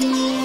Well, hello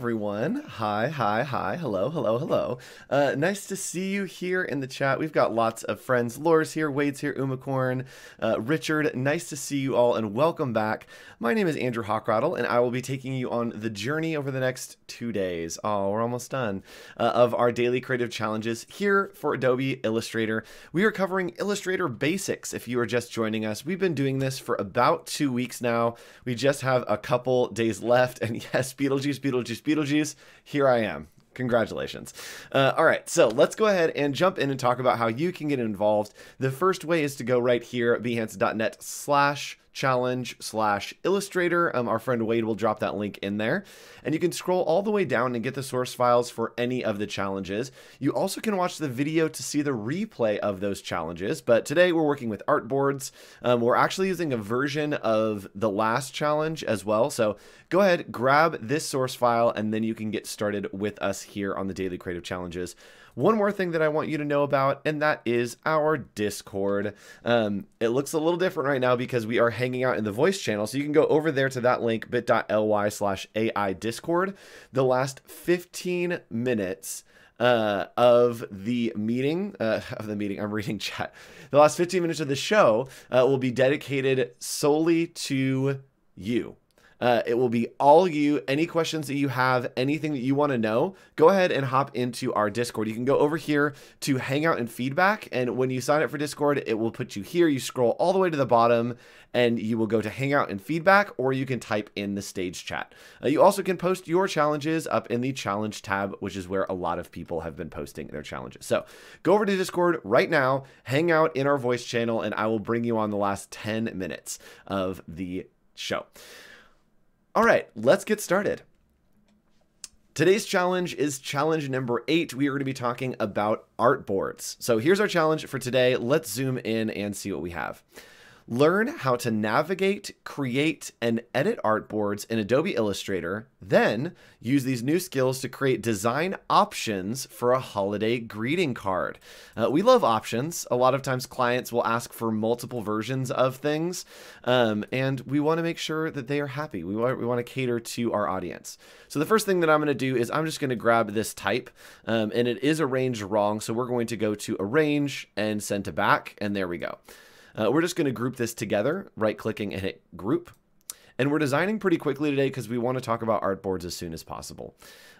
everyone. Hi, hi, hi. Hello, hello, hello. Uh, nice to see you here in the chat. We've got lots of friends. Laura's here, Wade's here, Umacorn, uh, Richard. Nice to see you all and welcome back. My name is Andrew Hochradel, and I will be taking you on the journey over the next two days. Oh, we're almost done uh, of our daily creative challenges here for Adobe Illustrator. We are covering Illustrator basics. If you are just joining us, we've been doing this for about two weeks now. We just have a couple days left, and yes, Beetlejuice Beetlejuice, Beetlejuice, Beetlejuice. Here I am. Congratulations. Uh, all right, so let's go ahead and jump in and talk about how you can get involved. The first way is to go right here at behance.net slash challenge slash illustrator. Um, our friend Wade will drop that link in there. And you can scroll all the way down and get the source files for any of the challenges. You also can watch the video to see the replay of those challenges. But today we're working with artboards. Um, we're actually using a version of the last challenge as well. So go ahead, grab this source file, and then you can get started with us here on the Daily Creative Challenges one more thing that I want you to know about, and that is our Discord. Um, it looks a little different right now because we are hanging out in the voice channel. So you can go over there to that link, bit.ly slash AI Discord. The last 15 minutes uh, of the meeting, uh, of the meeting, I'm reading chat. The last 15 minutes of the show uh, will be dedicated solely to you. Uh, it will be all you. Any questions that you have, anything that you want to know, go ahead and hop into our Discord. You can go over here to Hangout and Feedback. And when you sign up for Discord, it will put you here. You scroll all the way to the bottom and you will go to Hangout and Feedback, or you can type in the stage chat. Uh, you also can post your challenges up in the challenge tab, which is where a lot of people have been posting their challenges. So go over to Discord right now, hang out in our voice channel, and I will bring you on the last 10 minutes of the show. All right, let's get started. Today's challenge is challenge number eight. We are going to be talking about artboards. So here's our challenge for today. Let's zoom in and see what we have. Learn how to navigate, create, and edit artboards in Adobe Illustrator. Then use these new skills to create design options for a holiday greeting card. Uh, we love options. A lot of times clients will ask for multiple versions of things, um, and we want to make sure that they are happy. We want, we want to cater to our audience. So the first thing that I'm going to do is I'm just going to grab this type, um, and it is arranged wrong. So we're going to go to Arrange and Send to Back, and there we go. Uh, we're just going to group this together, right clicking and hit group. And we're designing pretty quickly today because we want to talk about artboards as soon as possible.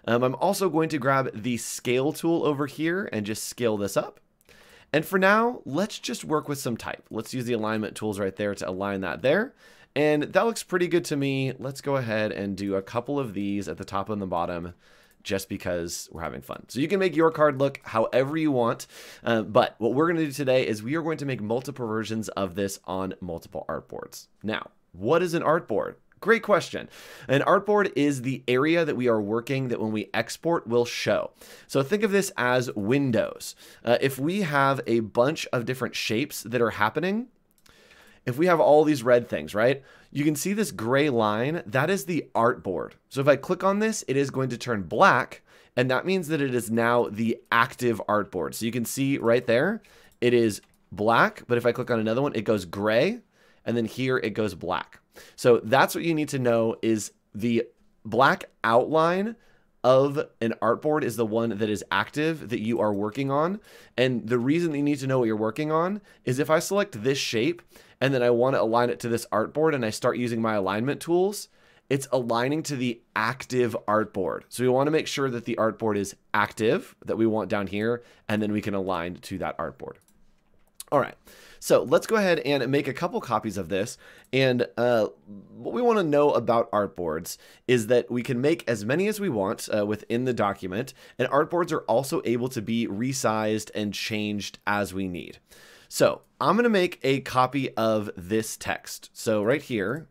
Um, I'm also going to grab the scale tool over here and just scale this up. And for now, let's just work with some type. Let's use the alignment tools right there to align that there. And that looks pretty good to me. Let's go ahead and do a couple of these at the top and the bottom just because we're having fun. So you can make your card look however you want. Uh, but what we're going to do today is we are going to make multiple versions of this on multiple artboards. Now, what is an artboard? Great question. An artboard is the area that we are working that when we export will show. So think of this as windows. Uh, if we have a bunch of different shapes that are happening, if we have all these red things, right? You can see this gray line, that is the artboard. So if I click on this, it is going to turn black, and that means that it is now the active artboard. So you can see right there, it is black, but if I click on another one, it goes gray, and then here it goes black. So that's what you need to know is the black outline of an artboard is the one that is active that you are working on. And the reason that you need to know what you're working on is if I select this shape and then I want to align it to this artboard and I start using my alignment tools, it's aligning to the active artboard. So we want to make sure that the artboard is active that we want down here, and then we can align to that artboard. All right, so let's go ahead and make a couple copies of this. And uh, what we want to know about artboards is that we can make as many as we want uh, within the document, and artboards are also able to be resized and changed as we need. So I'm going to make a copy of this text. So right here,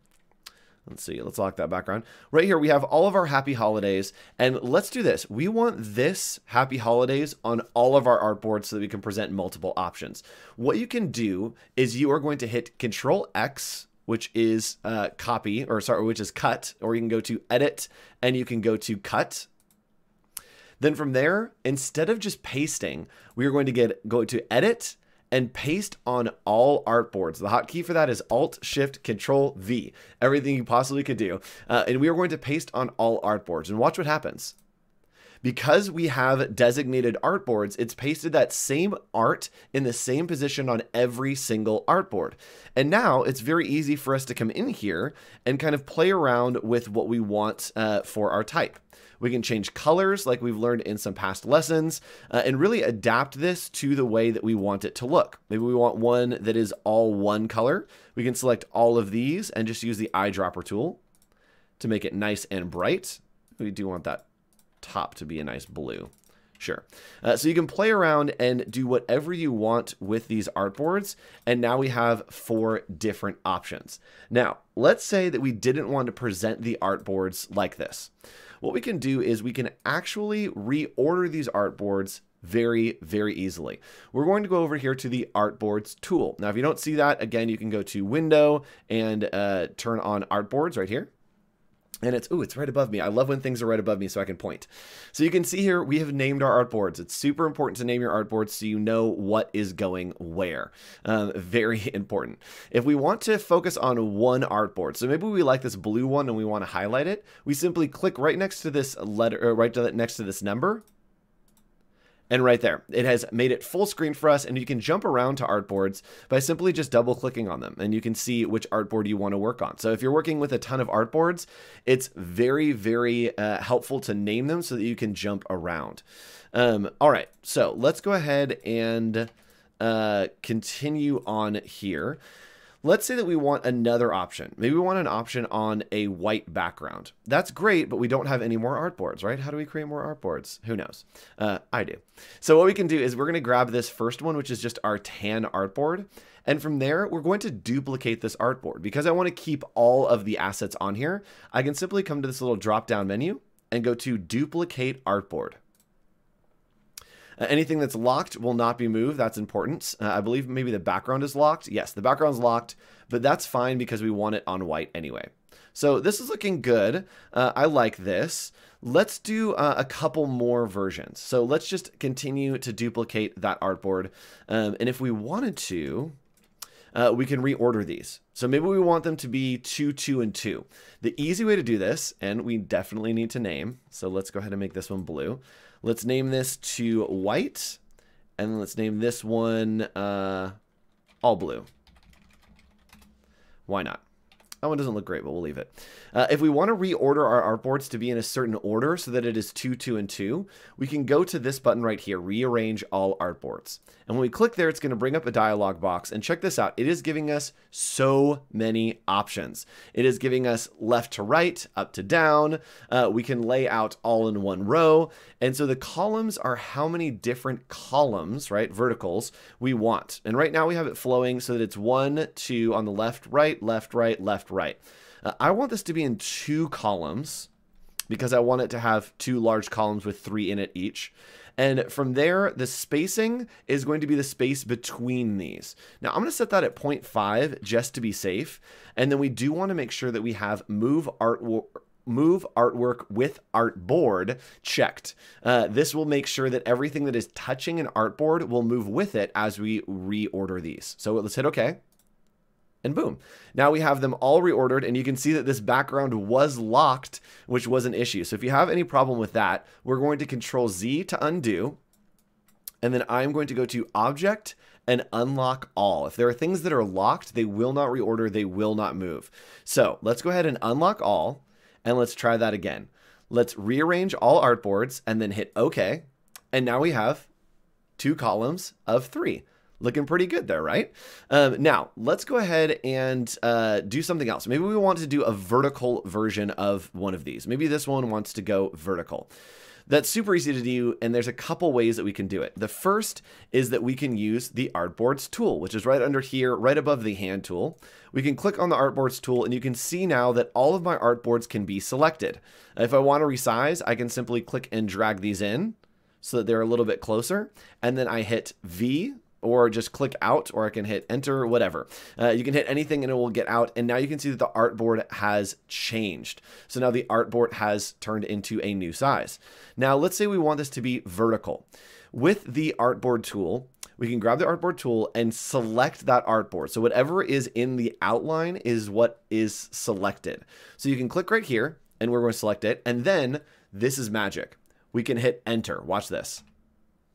let's see, let's lock that background. Right here, we have all of our happy holidays. And let's do this. We want this happy holidays on all of our artboards so that we can present multiple options. What you can do is you are going to hit Control X which is uh, copy, or sorry, which is cut, or you can go to edit and you can go to cut. Then from there, instead of just pasting, we are going to get go to edit and paste on all artboards. The hotkey for that is Alt Shift Control V. Everything you possibly could do. Uh, and we are going to paste on all artboards. And watch what happens. Because we have designated artboards, it's pasted that same art in the same position on every single artboard. And now it's very easy for us to come in here and kind of play around with what we want uh, for our type. We can change colors like we've learned in some past lessons uh, and really adapt this to the way that we want it to look. Maybe we want one that is all one color. We can select all of these and just use the eyedropper tool to make it nice and bright. We do want that top to be a nice blue. Sure. Uh, so you can play around and do whatever you want with these artboards. And now we have four different options. Now, let's say that we didn't want to present the artboards like this what we can do is we can actually reorder these artboards very, very easily. We're going to go over here to the artboards tool. Now, if you don't see that, again, you can go to window and uh, turn on artboards right here and it's, oh, it's right above me. I love when things are right above me so I can point. So you can see here, we have named our artboards. It's super important to name your artboards so you know what is going where. Um, very important. If we want to focus on one artboard, so maybe we like this blue one and we want to highlight it, we simply click right next to this letter, right next to this number, and right there, it has made it full screen for us and you can jump around to artboards by simply just double clicking on them and you can see which artboard you want to work on. So if you're working with a ton of artboards, it's very, very uh, helpful to name them so that you can jump around. Um, all right, so let's go ahead and uh, continue on here. Let's say that we want another option. Maybe we want an option on a white background. That's great, but we don't have any more artboards, right? How do we create more artboards? Who knows? Uh, I do. So what we can do is we're going to grab this first one, which is just our tan artboard. And from there, we're going to duplicate this artboard. Because I want to keep all of the assets on here, I can simply come to this little drop-down menu and go to Duplicate Artboard. Uh, anything that's locked will not be moved. That's important. Uh, I believe maybe the background is locked. Yes, the background's locked, but that's fine because we want it on white anyway. So this is looking good. Uh, I like this. Let's do uh, a couple more versions. So let's just continue to duplicate that artboard. Um, and if we wanted to, uh, we can reorder these. So maybe we want them to be 2, 2, and 2. The easy way to do this, and we definitely need to name, so let's go ahead and make this one blue. Let's name this to white. And let's name this one uh, all blue. Why not? That one doesn't look great, but we'll leave it. Uh, if we want to reorder our artboards to be in a certain order so that it is 2, 2, and 2, we can go to this button right here, Rearrange All Artboards. And when we click there, it's going to bring up a dialog box. And check this out. It is giving us so many options. It is giving us left to right, up to down. Uh, we can lay out all in one row. And so the columns are how many different columns, right, verticals, we want. And right now we have it flowing so that it's 1, 2 on the left, right, left, right, left, right. Uh, I want this to be in two columns because I want it to have two large columns with three in it each. And from there, the spacing is going to be the space between these. Now I'm going to set that at 0.5 just to be safe. And then we do want to make sure that we have move art move artwork with artboard checked. Uh, this will make sure that everything that is touching an artboard will move with it as we reorder these. So let's hit OK and boom. Now we have them all reordered and you can see that this background was locked, which was an issue. So if you have any problem with that, we're going to control Z to undo. And then I'm going to go to object and unlock all. If there are things that are locked, they will not reorder, they will not move. So let's go ahead and unlock all and let's try that again. Let's rearrange all artboards and then hit OK. And now we have two columns of three looking pretty good there, right? Um, now, let's go ahead and uh, do something else. Maybe we want to do a vertical version of one of these. Maybe this one wants to go vertical. That's super easy to do, and there's a couple ways that we can do it. The first is that we can use the Artboards tool, which is right under here, right above the hand tool. We can click on the Artboards tool, and you can see now that all of my artboards can be selected. If I want to resize, I can simply click and drag these in so that they're a little bit closer, and then I hit V or just click out, or I can hit enter, whatever. Uh, you can hit anything and it will get out. And now you can see that the artboard has changed. So now the artboard has turned into a new size. Now let's say we want this to be vertical. With the artboard tool, we can grab the artboard tool and select that artboard. So whatever is in the outline is what is selected. So you can click right here and we're going to select it. And then this is magic. We can hit enter. Watch this.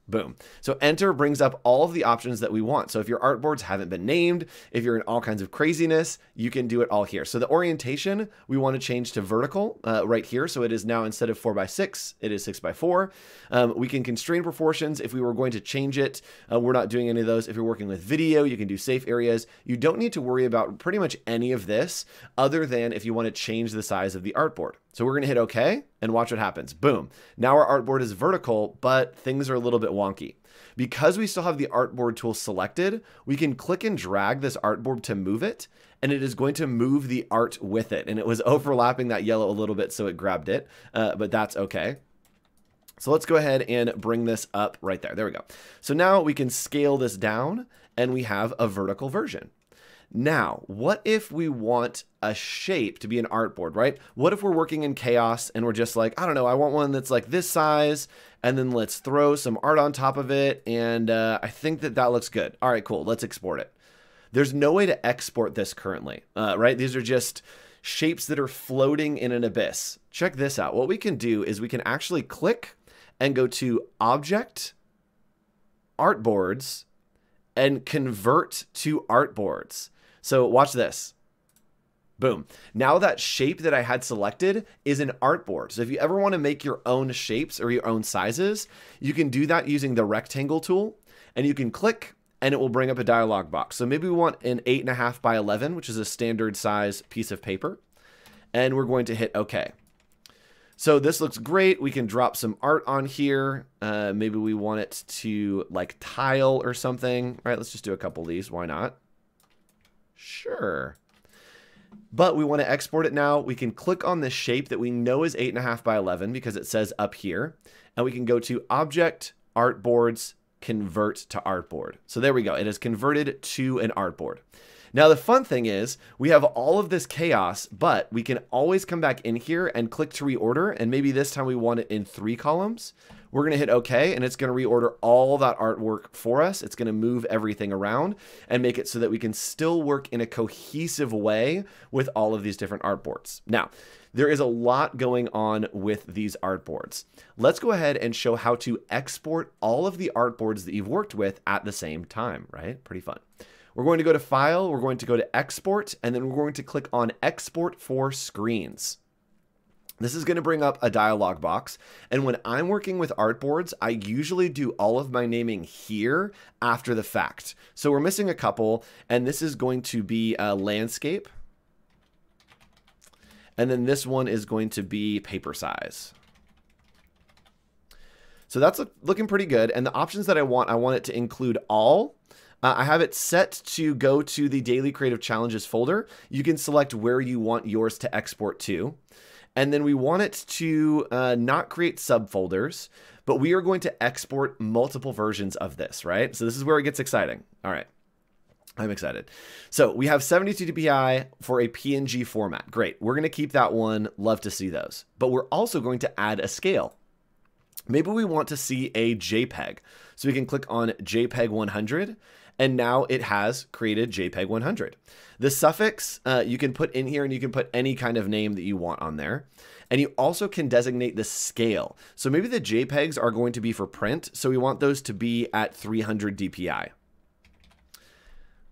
Boom. So enter brings up all of the options that we want. So if your artboards haven't been named, if you're in all kinds of craziness, you can do it all here. So the orientation, we want to change to vertical uh, right here. So it is now instead of four by six, it is six by four. Um, we can constrain proportions if we were going to change it. Uh, we're not doing any of those. If you're working with video, you can do safe areas. You don't need to worry about pretty much any of this other than if you want to change the size of the artboard. So we're going to hit OK and watch what happens. Boom. Now our artboard is vertical, but things are a little bit wonky. Because we still have the artboard tool selected, we can click and drag this artboard to move it, and it is going to move the art with it. And it was overlapping that yellow a little bit, so it grabbed it, uh, but that's okay. So let's go ahead and bring this up right there. There we go. So now we can scale this down, and we have a vertical version. Now, what if we want a shape to be an artboard, right? What if we're working in chaos and we're just like, I don't know, I want one that's like this size, and then let's throw some art on top of it, and uh, I think that that looks good. All right, cool, let's export it. There's no way to export this currently, uh, right? These are just shapes that are floating in an abyss. Check this out. What we can do is we can actually click and go to Object, Artboards, and convert to artboards. So watch this. Boom. Now that shape that I had selected is an artboard. So if you ever want to make your own shapes or your own sizes, you can do that using the rectangle tool and you can click and it will bring up a dialog box. So maybe we want an eight and a half by 11, which is a standard size piece of paper. And we're going to hit okay. So this looks great. We can drop some art on here. Uh, maybe we want it to like tile or something. All right, let's just do a couple of these. Why not? Sure. But we want to export it now. We can click on this shape that we know is 8.5 by 11 because it says up here. And we can go to Object, Artboards, Convert to Artboard. So there we go. It is converted to an artboard. Now, the fun thing is we have all of this chaos, but we can always come back in here and click to reorder. And maybe this time we want it in three columns. We're going to hit OK, and it's going to reorder all that artwork for us. It's going to move everything around and make it so that we can still work in a cohesive way with all of these different artboards. Now, there is a lot going on with these artboards. Let's go ahead and show how to export all of the artboards that you've worked with at the same time, right? Pretty fun. We're going to go to File, we're going to go to Export, and then we're going to click on Export for Screens. This is going to bring up a dialog box. And when I'm working with artboards, I usually do all of my naming here after the fact. So we're missing a couple, and this is going to be a landscape. And then this one is going to be paper size. So that's looking pretty good. And the options that I want, I want it to include all. Uh, I have it set to go to the Daily Creative Challenges folder. You can select where you want yours to export to. And then we want it to uh, not create subfolders, but we are going to export multiple versions of this, right? So this is where it gets exciting. All right. I'm excited. So we have 72 dpi for a PNG format. Great. We're going to keep that one. Love to see those. But we're also going to add a scale. Maybe we want to see a JPEG. So we can click on JPEG 100 and now it has created JPEG 100. The suffix uh, you can put in here and you can put any kind of name that you want on there. And you also can designate the scale. So maybe the JPEGs are going to be for print. So we want those to be at 300 DPI.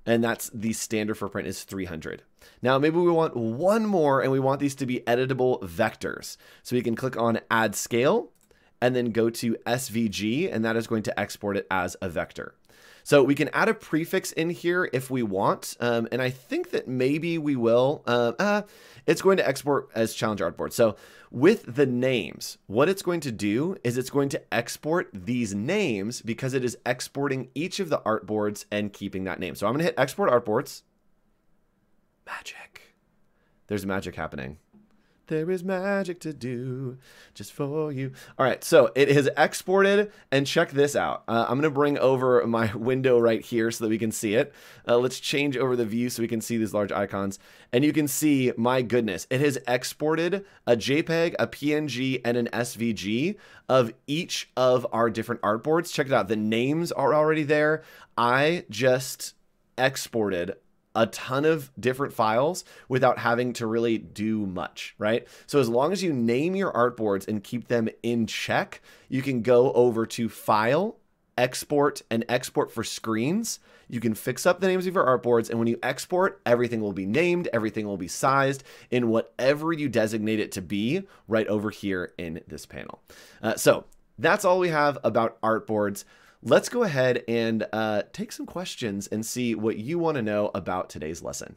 And that's the standard for print is 300. Now maybe we want one more and we want these to be editable vectors. So we can click on add scale and then go to SVG and that is going to export it as a vector. So we can add a prefix in here if we want. Um, and I think that maybe we will. Uh, uh, it's going to export as challenge artboard. So with the names, what it's going to do is it's going to export these names because it is exporting each of the artboards and keeping that name. So I'm going to hit export artboards. Magic. There's magic happening. There is magic to do just for you. All right, so it has exported, and check this out. Uh, I'm going to bring over my window right here so that we can see it. Uh, let's change over the view so we can see these large icons. And you can see, my goodness, it has exported a JPEG, a PNG, and an SVG of each of our different artboards. Check it out. The names are already there. I just exported a ton of different files without having to really do much, right? So as long as you name your artboards and keep them in check, you can go over to File, Export, and Export for Screens. You can fix up the names of your artboards, and when you export, everything will be named, everything will be sized in whatever you designate it to be right over here in this panel. Uh, so that's all we have about artboards let's go ahead and uh, take some questions and see what you want to know about today's lesson.